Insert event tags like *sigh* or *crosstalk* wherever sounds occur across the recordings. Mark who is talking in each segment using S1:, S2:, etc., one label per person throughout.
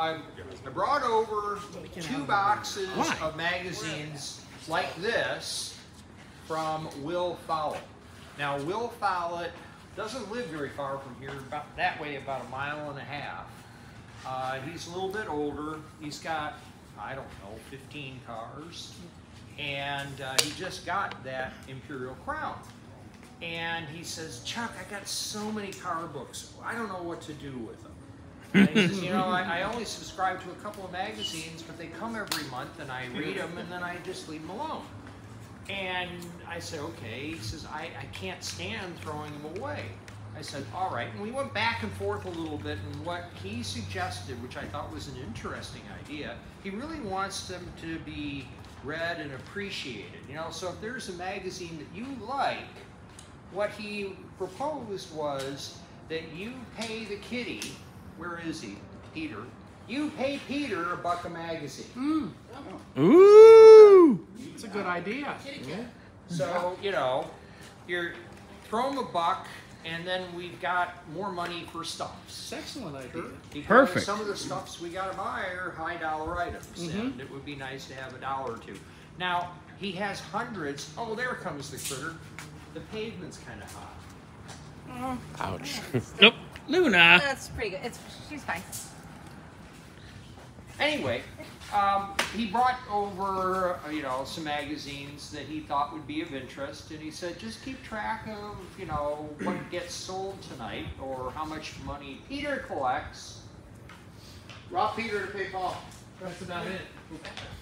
S1: I, I brought over two boxes
S2: Why?
S1: of magazines like this from Will Follett. Now, Will Follett doesn't live very far from here, about that way, about a mile and a half. Uh, he's a little bit older. He's got, I don't know, 15 cars. And uh, he just got that Imperial Crown. And he says, Chuck, I got so many car books. I don't know what to do with them. And he says, you know, I, I only subscribe to a couple of magazines, but they come every month and I read them and then I just leave them alone. And I said, okay. He says, I, I can't stand throwing them away. I said, all right. And we went back and forth a little bit. And what he suggested, which I thought was an interesting idea, he really wants them to be read and appreciated. You know, so if there's a magazine that you like, what he proposed was that you pay the kitty, where is he? Peter. You pay Peter a buck a magazine.
S2: Ooh.
S3: It's a good idea.
S1: So, you know, you're throw him a buck, and then we've got more money for stuffs.
S3: It's excellent idea.
S1: Because
S2: Perfect.
S1: Some of the stuffs we gotta buy are high dollar items,
S3: Mm-hmm.
S1: and it would be nice to have a dollar or two. Now, he has hundreds. Oh, there comes the critter. The pavement's kind of hot.
S4: Ouch. *laughs*
S2: Nope. Luna.
S5: That's pretty good. It's she's fine.
S1: Anyway, um, he brought over, uh, you know, some magazines that he thought would be of interest, and he said, just keep track of, you know, what gets sold tonight or how much money Peter collects.
S6: Rob Peter to pay Paul.
S3: That's about it.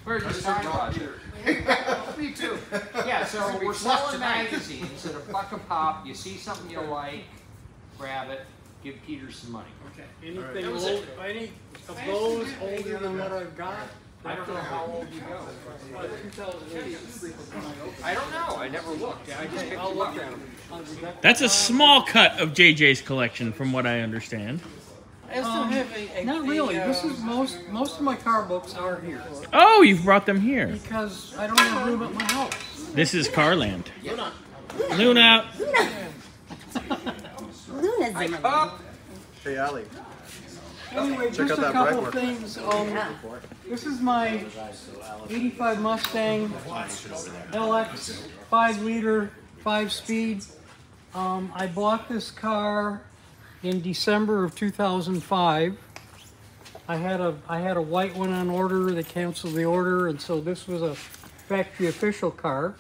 S1: Where's the sign about it? *laughs*
S6: Me too.
S1: Yeah, so we're selling magazines at a buck a pop. You see something you like, grab it, give Peter some money.
S3: Okay.
S6: Anything
S3: That was
S6: old,
S3: it.
S6: any of those older than what I've got?
S1: I don't know how old you go.
S6: What, 2008?
S1: I don't know. I never looked. I just picked
S6: I'll
S1: them
S6: look
S1: up.
S6: at them.
S2: That's a small cut of JJ's collection, from what I understand.
S6: I still have a, a
S7: Not really.
S6: a,
S7: This
S6: uh,
S7: is most most of my car books are here
S2: Oh, you've brought them here.
S7: because I don't have room at my house.
S2: This is Carland. Luna.
S5: Luna's
S1: I up.
S8: Hey, Ali.
S7: Anyway,
S8: Check
S7: just
S8: out
S7: a
S8: that
S7: couple
S8: Brightmark.
S7: things. Um, this is my '85 Mustang LX, five liter, five speed. Um, I bought this car in December of 2005. I had a I had a white one on order. They canceled the order, and so this was a factory official car.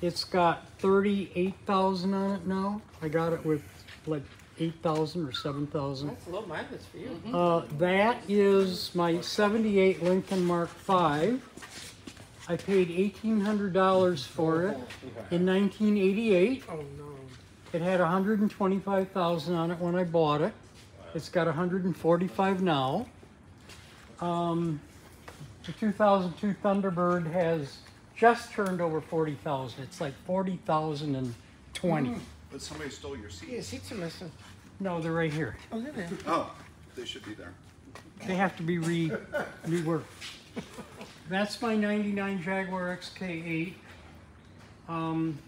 S7: It's got 38,000 on it now. I got it with like 8,000 or 7,000.
S6: That's a low mileage for you.
S7: Uh, that is my 78 Lincoln Mark V. I paid $1,800 for it in 1988.
S6: Oh no.
S7: It had 125,000 on it when I bought it. It's got 145 now. Um, the 2002 Thunderbird has just turned over 40,000. It's like 40,020.
S8: But somebody stole your seat.
S6: Yeah, seats are missing.
S7: No, they're right here.
S6: Oh, they're there.
S8: Oh, they should be there.
S7: They have to be re reworked. That's my 99 Jaguar XK8. Um,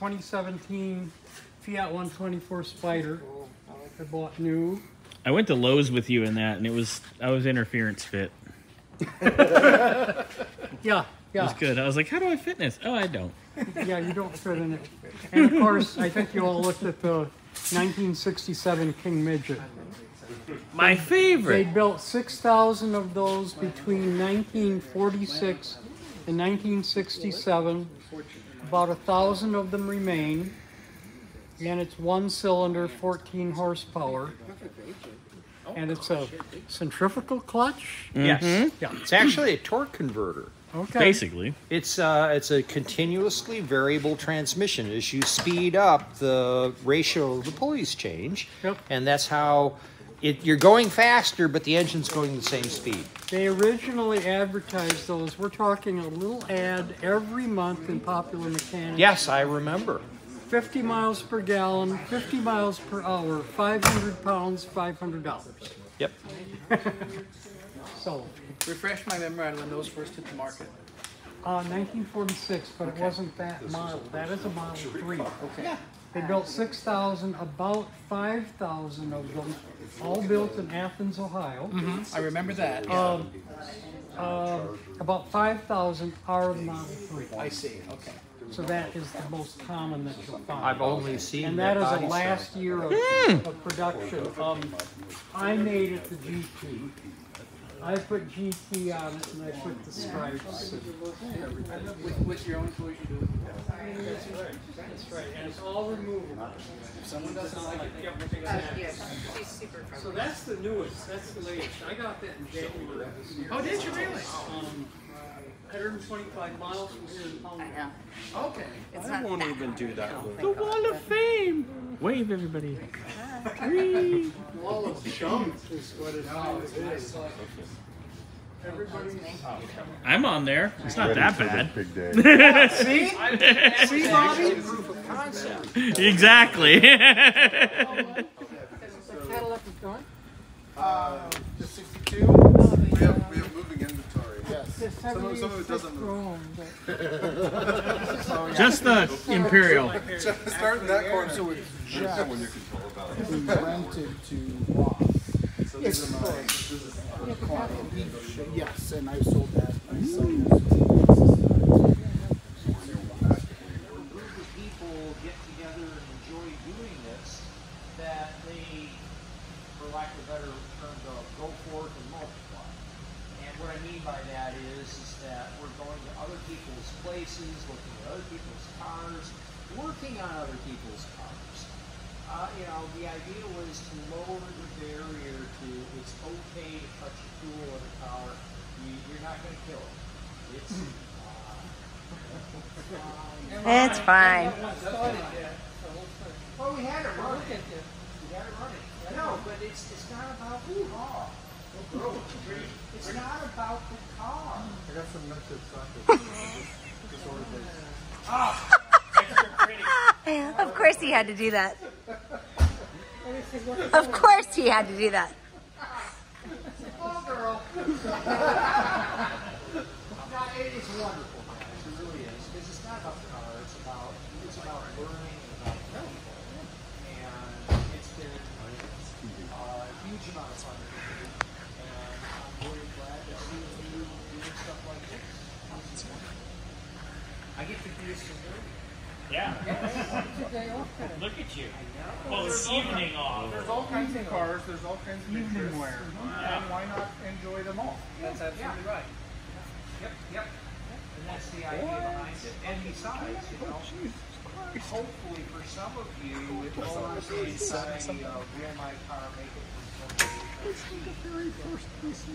S7: 2017 Fiat 124 Spider. I bought new.
S2: I went to Lowe's with you in that, and it was I was interference fit. *laughs*
S7: Yeah, yeah.
S2: It was good. I was like, how do I fit in this? Oh, I don't. *laughs*
S7: yeah. You don't fit in it. And of course, I think you all looked at the 1967 King Midget.
S2: My favorite.
S7: They
S2: favorite.
S7: built 6,000 of those between 1946 and 1967. About a thousand of them remain. And it's one cylinder, 14 horsepower. And it's a centrifugal clutch.
S1: Yes.
S7: Yeah.
S1: It's actually a torque converter.
S7: Okay.
S2: Basically.
S1: It's uh, it's a continuously variable transmission. As you speed up, the ratio of the pulleys change,
S7: Yep.
S1: and that's how it, you're going faster, but the engine's going the same speed.
S7: They originally advertised those. We're talking a little ad every month in Popular Mechanics.
S1: Yes, I remember.
S7: 50 miles per gallon, 50 miles per hour, 500 pounds, $500.
S1: Yep. *laughs*
S7: So,
S3: Refresh my memory on when those first hit the market.
S7: Uh, 1946, but it wasn't that model. That is a Model 3. Okay. They built 6,000, about 5,000 of them all built in Athens, Ohio.
S3: I remember that.
S7: Um, uh, about 5,000 are the Model 3.
S3: I see. Okay.
S7: So that is the most common that you'll find.
S1: I've only seen
S7: And that
S1: that
S7: is
S1: body
S7: a last year of, of production. Um, I made it the GT. I put GT on it and I put the stripes. and everything.
S3: With, with your own toys, you do it.
S7: That's right, and it's all removable.
S3: If someone doesn't like it, they can pick it
S5: Uh,
S3: up.
S5: she's super friendly.
S7: So that's the newest, that's the latest. I got that in January of this.
S3: Oh, did you really?
S7: Um, 125 miles from here in
S5: I
S7: Palmer.
S5: know.
S3: Okay.
S5: It's
S6: I won't even do that.
S5: I don't
S6: with-
S2: The Wall of Fame. Wave, everybody. Whee!
S7: Wall of Chunk is what it is. Everybody's.
S2: I'm on there. It's not that bad.
S8: Big day. *laughs*
S7: See? See, Bobby?
S1: Proof of concept.
S2: exactly.
S7: The Cadillac is *laughs* gone?
S8: Uh, the 62, we have, we have moving inventory. Yes. Some of, some of it doesn't move.
S2: Just the Imperial.
S8: Start in that corner.
S4: So it's just we rented to Ross. So these are my, this is a client. Yes, and I sold that. I sold this.
S1: When a group of people get together and enjoy doing this, that they, for lack of a better term, go, go forth and multiply. And what I mean by that is, is that we're going to other people's places, looking at other people's cars, working on other people's cars. Uh, you know, the idea was to lower the barrier to it's okay to touch a tool in a car. You, you're not going to kill it. It's uh, *laughs*
S5: It's fine.
S1: Well, we had it running. We had it running. No, but it's, it's not about the car. It's not about the car.
S8: I got some mental soccer. *laughs* *laughs*
S5: Of course he had to do that. Of course he had to do that.
S1: Oh, girl. no, it is wonderful, guys. It really is. Because it's not about the. It's about, it's about learning and about people. And it's been a huge amount of fun. And I'm really glad to see you doing stuff like this. I get to do some good.
S2: Yeah. Look at you. Well, it's evening off.
S4: There's all kinds of cars, there's all kinds of evening wear. And why not enjoy them all?
S3: That's absolutely right.
S1: Yep, yep. And that's the idea behind it. And besides, you know, oh, hopefully for some of you, it lowers the anxiety of will my car make it from point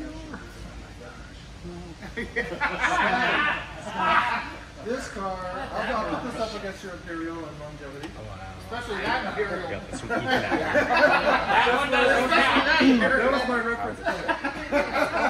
S1: *laughs* Oh my B. *laughs* *laughs*
S4: This car, I'll, I'll put this up against your Imperial and longevity. Especially that *laughs* Imperial. That was my reference point. *laughs*